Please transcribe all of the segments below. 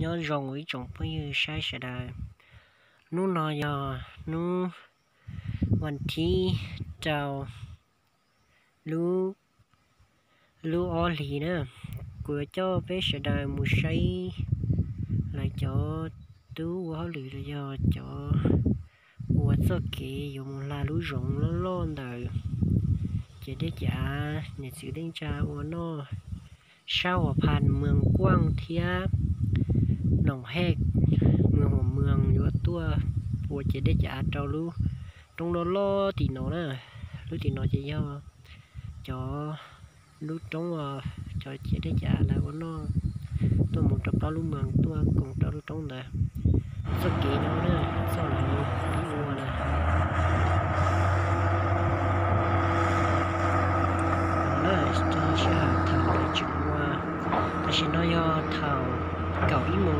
nhớ rong ấy trồng bây giờ sai sẽ đời nu nọ giờ nu วันที่เจ้ารู้รู้ออลีนะกูเจ้าไปเสดายมูใช้lại cho tú quá lì là do cho quá sơ kỳ dùng là lú rộng nó lon đời chỉ để trả nhà sự đánh trả của nó sao ởผ่านเมืองกว้างเทีย หนองแหกเมืองหัวเมืองอยู่ตัวปวดจะได้จ่าเจ้ารู้ trong đó lo thì nó nè lúc thì nó chỉ do cho lúc trong ờ, cho chị để trả là của nó tôi một tập đó lúc mà tôi cùng đó lúc trong này sau kỳ nó nè sau này đi mua nè nó cho sẽ thảo để chụp quaแต่ฉันน้อยthảo เก่าอีมึงตา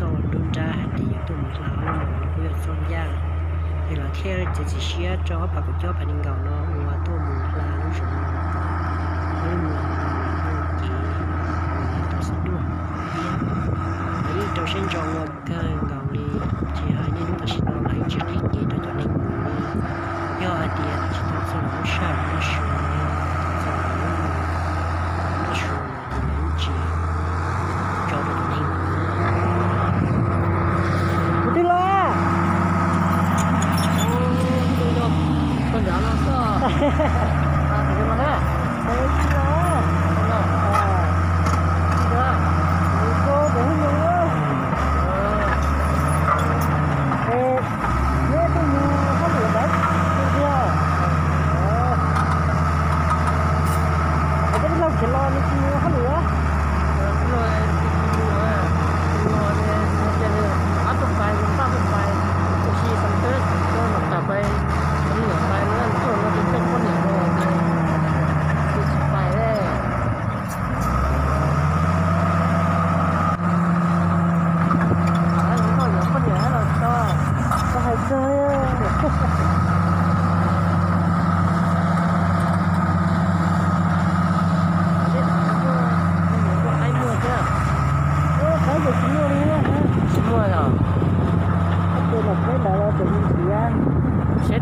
โซนดุนจ้าหันดีอยู่ตุ่มลาวหลงกูอยู่โซนย่างเวลาเที่ยวจะสิเชียจอปักกุจอปันนิงเก่าเนาะหัวตัวมือลาลูกชมไม่มือมือกีตัวสะดวกเฮ้ยตัวเช่นจองงบเกินเก่าลีจีหายนี่ลูกชิ้นน้องไอ้จีนี่กี่ตัวตัวนี้ย่อเดียดตัวสนุกชาติชม có à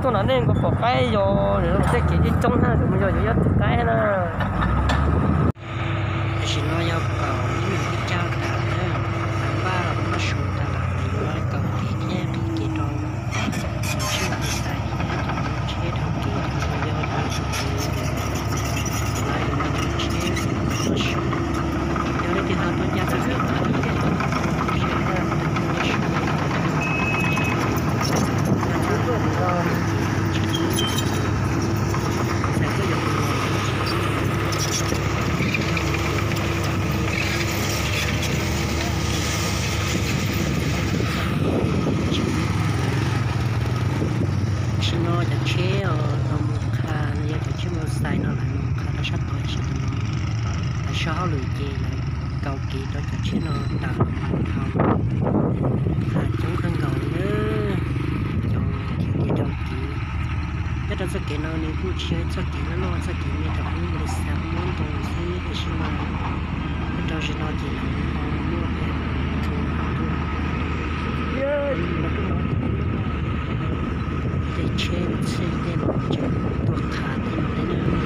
tôi nói nên có bỏ cái rồi, để nó sẽ chỉ đi trong ha rồi bây giờ chỉ cái ha chỉ nói yêu cầu những người đi trao cả đấy tháng ba là nó xuống ta là thì nói cầu thì nhé thì kỳ đâu mình chưa bị sai chế đầu kỳ thì do nó lại là nó chế nó xuống giờ đây thì họ tôi nhà tôi rất là nhiều chế ra nó xuống Cái gì đó. sẽ có dụng khi nó đã chế ở lòng kha nó giờ chế một sai nó lại lòng kha nó sắp tới sẽ nó là sao lười gì lại cầu kỳ đó cho chế nó tạo lòng thầu kha chống khăn cầu nữa cho thì đi đâu kỳ cái đó sẽ kỹ nó nếu cũng chế sẽ kỹ nó nó sẽ kỹ như đó nhưng mà sao muốn đồ gì thì sẽ mà cái đó sẽ nó chỉ là mua cái thường thường Yeah. mà tôi nói để chế chế để mà chế tôi khá thì nó đấy nữa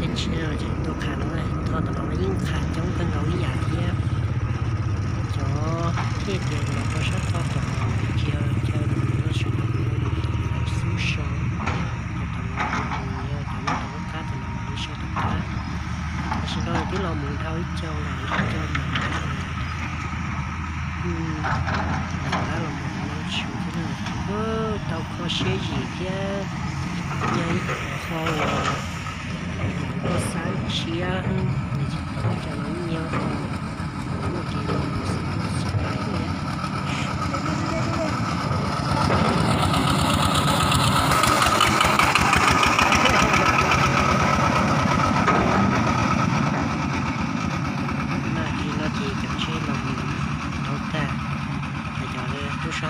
để chế rồi chế tôi khá nó này thôi tao nó yên khá trong cái ngầu cái giả kia cho thế thì nó có rất to tao chế chế nó sẽ nó nó xuống sâu cho tao nó nhớ cho nó tao cá thì nó đi sâu tao cá sau đó cái lò muốn tháo ít châu này cho mình ừ đó là một món chủ thế này ơ tao có xe gì thế nhảy kho có sáng chia để cho nó nhiều một cái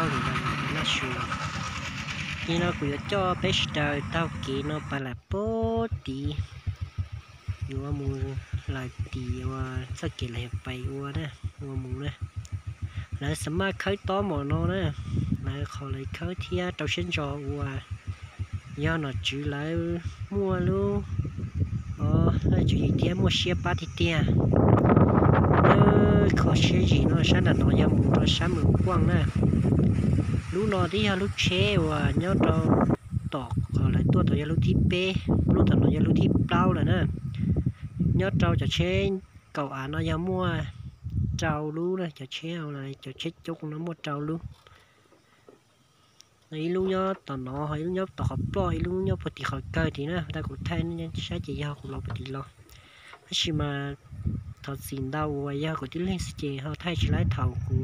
sau rồi nó sửa khi nó cứ cho bé đời tao kỹ nó bà là bố tí vừa mù là tí và sao kỹ lại bay qua đó vừa mù nè là sớm mà khởi to mà nó nè là khó lấy khởi thia tao sinh cho và do nó chữ lại mua luôn. Ờ lại chữ gì thia mua xe ba thì tiền à. khó xe gì nó, sáng là nó ra mù nó sáng mù quăng nè lúc nó đi lúc chế và nhớ cho tọt hoặc là tua tọt lúc thi bê lúc tọt nó lúc thi bao là nữa, nhớ trâu cho chế cậu à nó ra mua trâu lú này cho chế nào này cho chết chúc nó mua trâu lú ấy lúc nhớ tọt nó hay lúc nhớ tọt học bò lúc nhớ bật thì học cơ thì nữa, ta cũng thay nên sẽ chỉ học lo bật thì lo. Khi mà thọ xin đau và giờ của tiếng lên sẽ họ thay chỉ lấy thầu của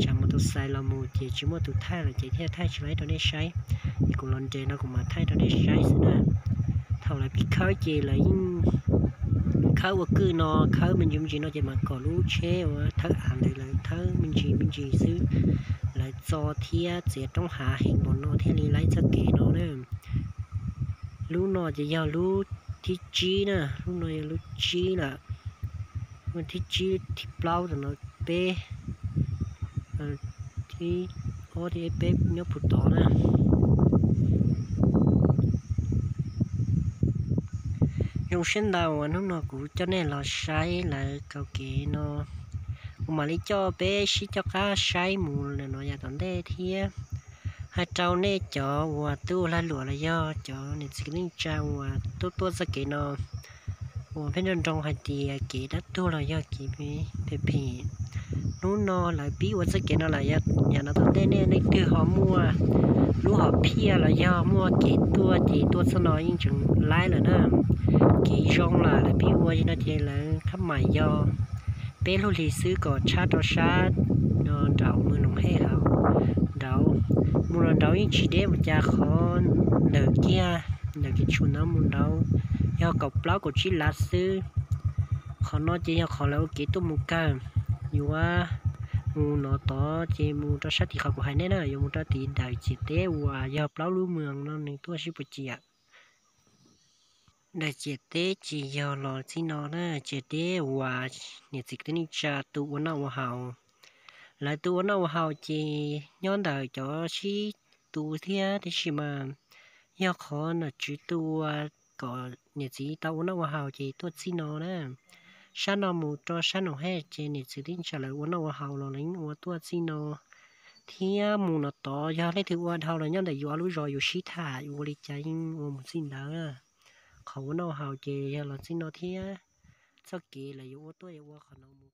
chẳng một tôi sai là một chỉ chỉ một thay là chỉ theo thay chỉ lấy đó để sai thì cũng lần trên nó cũng mà thay đó để sai nữa thầu lại bị khơi chỉ lấy khơi và cứ nó khơi mình dùng gì nó chỉ mà có lú chế và thở ăn lại là thở mình chỉ mình chỉ xứ. Lại cho thia chỉ trong hạ hình bọn nó thì lấy cho kỹ nó nữa. Lú nó chỉ giao lú thì chi nè, lú nó lú chi là mình thì chi thì bao rồi nó bé Ờ, thì có thì bếp nhớ phụt tỏ nè dùng sinh đầu nó nó cũng cho nên là sai là cầu kỳ nó. Mà lý cho bé xí cho cá sai mù là nó nhà tận đây thì hai trâu nè cho và tu là lụa là do cho nên chỉ nên trao và tu tu ra kỳ nó. Và bên trong trong hai thì kỳ đã tu là do kỳ bị bị bị nó nó là bí quá sức kia nó là nhà nó tôi tên nên đưa họ mua lũ họ phe là do mua kỹ tua thì tua sau nói nhưng chừng lái là nó kỹ rong là là bí quá nó thì là khắp mày do. Bé lúc thì xứ có cha đó cha nó đậu mưa nông hay hậu đậu mua lần đậu nhưng chỉ để một cha khó nở kia nở cái chuột nó muốn đào, do cọc lão của chỉ lá xứ khó nói chỉ do khó là ok tôi mua cam dù à mù nó to chế mu cho sát thì khó của hai nè nè mu cho thì đại chỉ tế và do lá lưu mường nó nên tôi sẽ bị chia đại chỉ tế chỉ giờ lo chỉ nó nè chỉ tế và nhiệt dịch tên cha tu nó hào. Lại tu nó hào chỉ nhon đời cho chi tu thế thì chỉ mà. Giờ khó là chỉ tu có nhiệt dịch tao nó hào chỉ tu chỉ nó nè sáng nào mù cho sáng nào hết, chế này chỉ tin trả lời uống nào hào lo lính uống tua xin nó thì mù nó to giờ lấy thứ uống hào là nhau để uống lúa rồi uống xí thả uống lấy trái uống một xin đó khẩu uống nào hào chế giờ là xin nó thì sau kỳ là uống tua uống khả nào mù